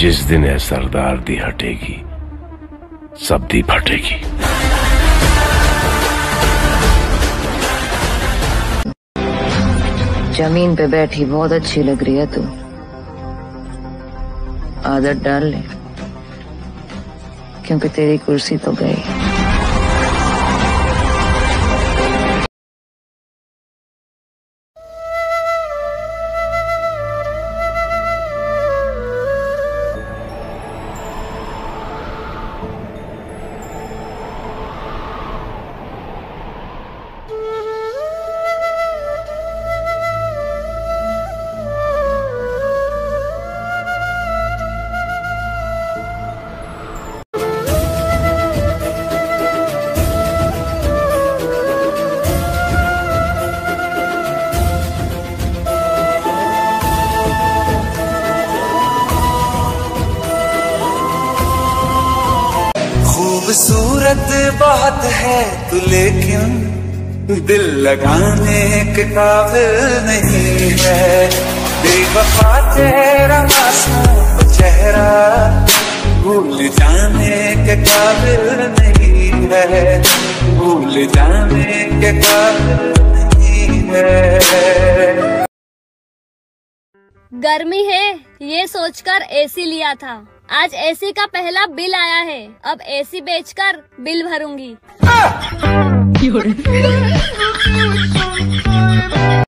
जिस दिन है सरदार दी हटेगी, सब दी फटेगी। ज़मीन पे बैठी बहुत अच्छी लग रही है तू। आदत डाल ले, क्योंकि तेरी कुर्सी तो गई। खूबसूरत बहुत है तू लेकिन दिल लगाने के काबिल नहीं है। बेवफा तेरा मासूम चेहरा, भूल जाने के काबिल नहीं है। भूल जाने के काबिल नहीं है। गर्मी है, ये सोचकर एसी लिया था। आज एसी का पहला बिल आया है। अब एसी बेचकर बिल भरूँगी।